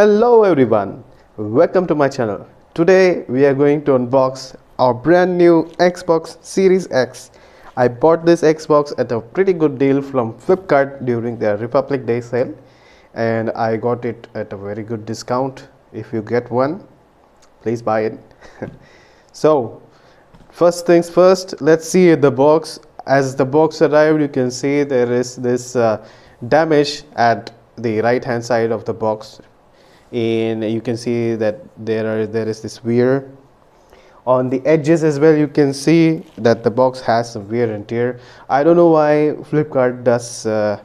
Hello everyone, welcome to my channel. Today we are going to unbox our brand new Xbox Series X. I bought this Xbox at a pretty good deal from Flipkart during their Republic Day sale and I got it at a very good discount. If you get one, please buy it. so, first things first, let's see the box. As the box arrived, you can see there is this uh, damage at the right hand side of the box and you can see that there are there is this wear on the edges as well you can see that the box has some wear and tear. I don't know why flipkart does uh,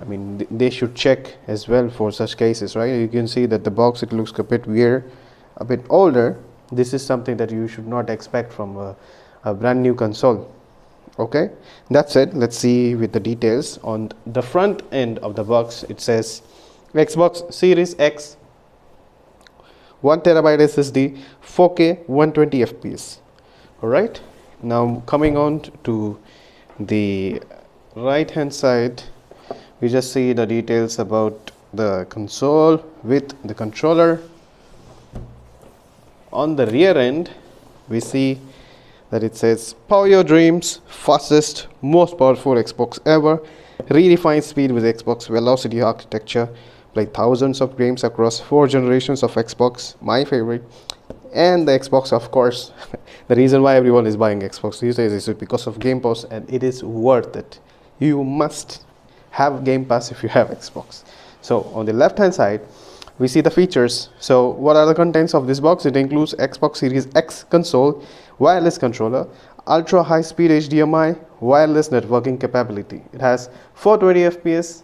i mean th they should check as well for such cases right? You can see that the box it looks a bit weird a bit older. This is something that you should not expect from a, a brand new console. Okay? That's it let's see with the details. On the front end of the box it says xbox series x 1 terabyte ssd 4k 120 fps all right? Now coming on to the right hand side we just see the details about the console with the controller. On the rear end we see that it says power your dreams fastest most powerful xbox ever. Redefine speed with xbox velocity architecture play thousands of games across four generations of xbox my favorite and the xbox of course. The reason why everyone is buying xbox these days is because of game pass and it is worth it. You must have game pass if you have xbox. So on the left hand side we see the features. So what are the contents of this box? It includes xbox series x console wireless controller ultra high speed hdmi wireless networking capability. It has 420 fps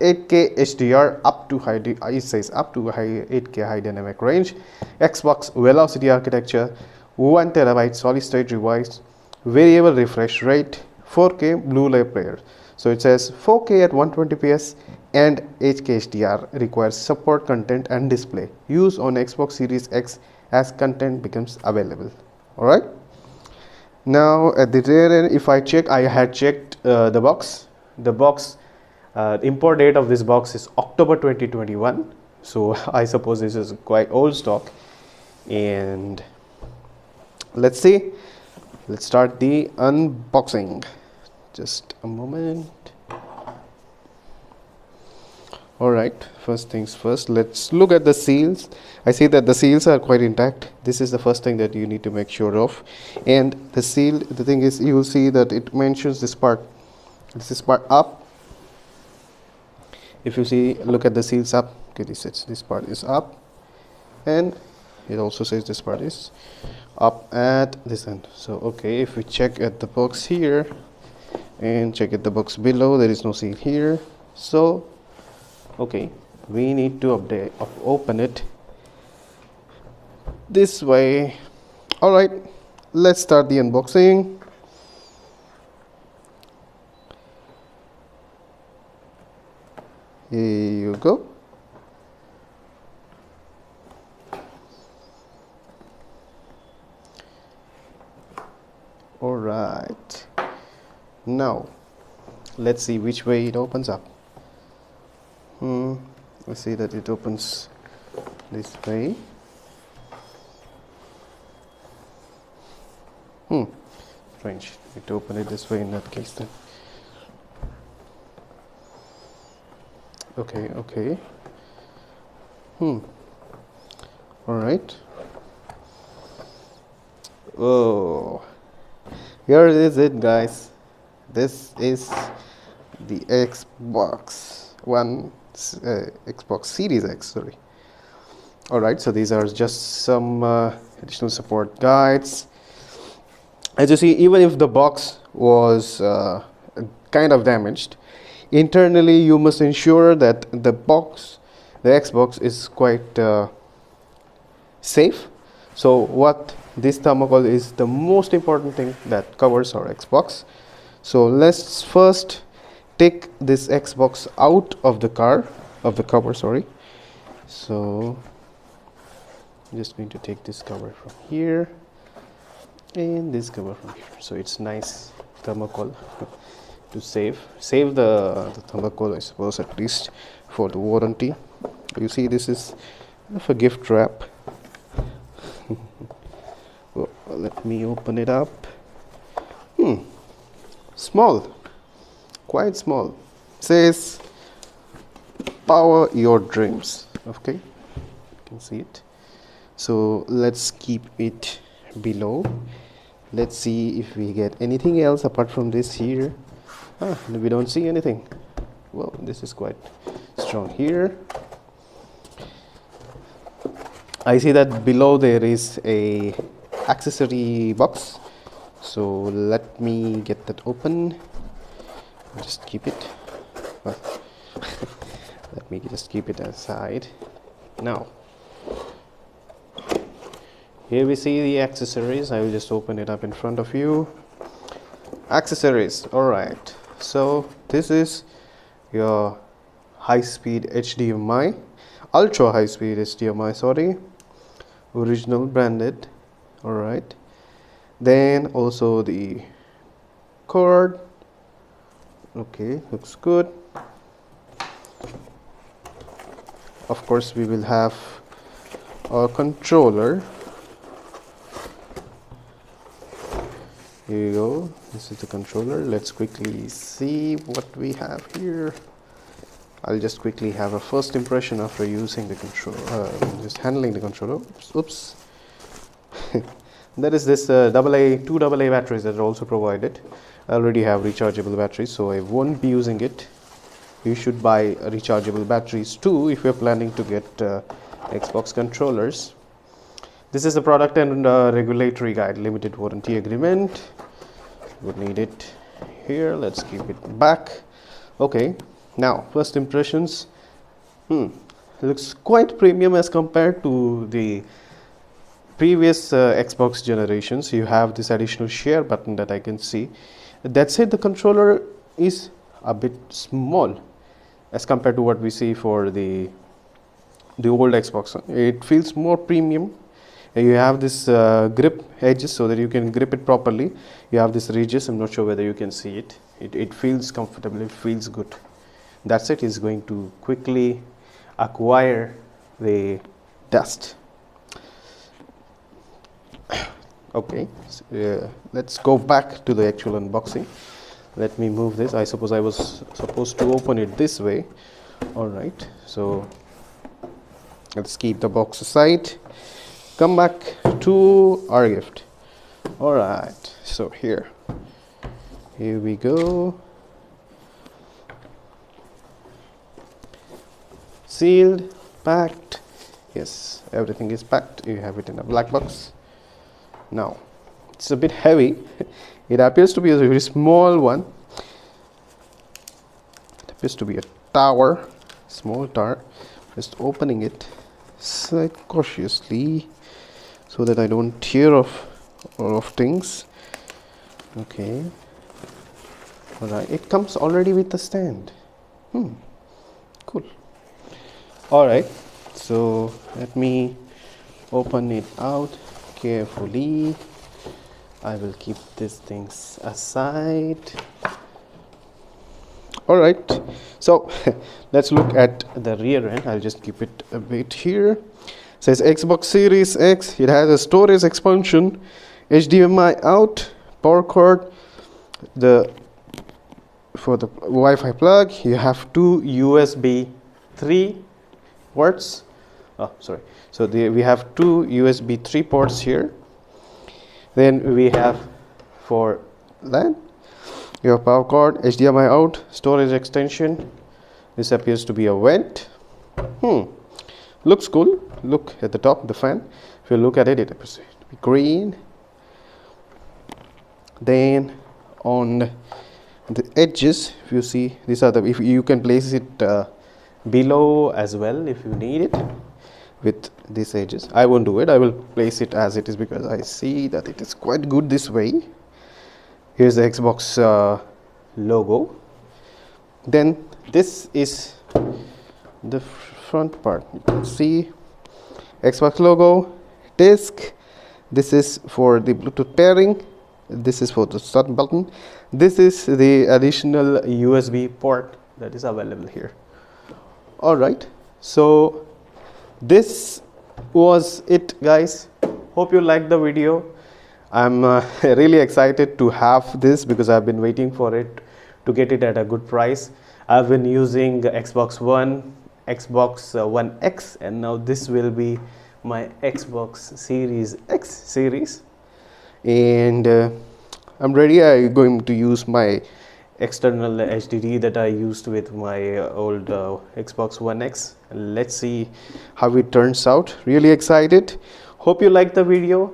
8K HDR up to high, it says up to high 8K high dynamic range, Xbox Velocity architecture, 1 terabyte solid state device, variable refresh rate, 4K Blu-ray player. So it says 4K at 120ps and 8K HDR requires support content and display. Use on Xbox Series X as content becomes available. Alright. Now at the rear end, if I check, I had checked uh, the box. The box uh, the import date of this box is October 2021 so I suppose this is quite old stock. And let's see. Let's start the unboxing. Just a moment. All right. First things first let's look at the seals. I see that the seals are quite intact. This is the first thing that you need to make sure of. And the seal the thing is you will see that it mentions this part. This is part up if you see look at the seals up. Okay this is this part is up. And it also says this part is up at this end. So okay if we check at the box here and check at the box below there is no seal here. So okay we need to update open it this way. All right let's start the unboxing here you go. All right. Now let's see which way it opens up. Hmm let's see that it opens this way. Hmm strange. It open it this way in that case then okay okay. Hmm. All right. Oh. Here is it guys. This is the xbox one uh, xbox series x sorry. All right so these are just some uh, additional support guides. As you see even if the box was uh, kind of damaged internally you must ensure that the box the xbox is quite uh, safe. So what this thermocol is the most important thing that covers our xbox. So let's first take this xbox out of the car of the cover sorry. So I'm just going to take this cover from here and this cover from here. So it's nice thermocol to save save the, the thermocol I suppose at least for the warranty. You see this is a gift wrap. Well, let me open it up. Hmm. Small. Quite small. Says power your dreams. Okay. You can see it. So let's keep it below. Let's see if we get anything else apart from this here ah, we don't see anything. Well this is quite strong here. I see that below there is a accessory box. So let me get that open. Just keep it. Well, let me just keep it aside. Now here we see the accessories. I will just open it up in front of you. Accessories alright so this is your high-speed HDMI ultra high-speed HDMI sorry. Original branded. Alright. Then also the cord. Okay looks good. Of course we will have a controller. Here you go this is the controller. Let's quickly see what we have here. I'll just quickly have a first impression after using the controller uh, just handling the controller. Oops, oops. that is this uh, AA two AA batteries that are also provided. I already have rechargeable batteries so I won't be using it. You should buy rechargeable batteries too if you're planning to get uh, Xbox controllers. This is the product and uh, regulatory guide limited warranty agreement would need it here. Let's keep it back. Okay now first impressions. Hmm looks quite premium as compared to the previous uh, Xbox generations. You have this additional share button that I can see. That said the controller is a bit small as compared to what we see for the the old Xbox it feels more premium you have this uh, grip edges so that you can grip it properly. You have this ridges. I'm not sure whether you can see it. It, it feels comfortable. It feels good. That's it. Is going to quickly acquire the dust. Okay. So, uh, let's go back to the actual unboxing. Let me move this. I suppose I was supposed to open it this way. All right. So let's keep the box aside come back to our gift. All right so here here we go. Sealed packed. Yes everything is packed. You have it in a black box. Now it's a bit heavy. It appears to be a very small one. It appears to be a tower small tower. Just opening it side cautiously so that I don't tear off all of things. Okay. Alright it comes already with the stand. Hmm. Cool. Alright so let me open it out carefully. I will keep these things aside. All right. So let's look at the rear end. I'll just keep it a bit here says Xbox Series X it has a storage expansion HDMI out power cord the for the Wi-Fi plug you have two USB 3 ports. Oh sorry. So the, we have two USB 3 ports here. Then we have for LAN your power cord HDMI out storage extension. This appears to be a vent. Hmm. Looks cool look at the top the fan. If you look at it it appears to be green. Then on the edges if you see these are the if you can place it uh, below as well if you need it with these edges. I won't do it. I will place it as it is because I see that it is quite good this way. Here's the Xbox uh, logo. Then this is the front part. You can see Xbox logo disc. This is for the Bluetooth pairing. This is for the start button. This is the additional USB port that is available here. All right. So this was it guys. Hope you liked the video. I'm uh, really excited to have this because i've been waiting for it to get it at a good price. I've been using xbox one xbox uh, one x and now this will be my xbox series x series and uh, i'm ready i'm going to use my external HDD that I used with my uh, old uh, Xbox One X. Let's see how it turns out. Really excited. Hope you like the video.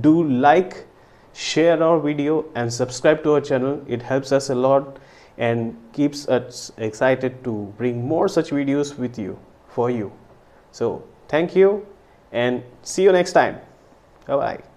Do like, share our video and subscribe to our channel. It helps us a lot and keeps us excited to bring more such videos with you for you. So thank you and see you next time. Bye bye.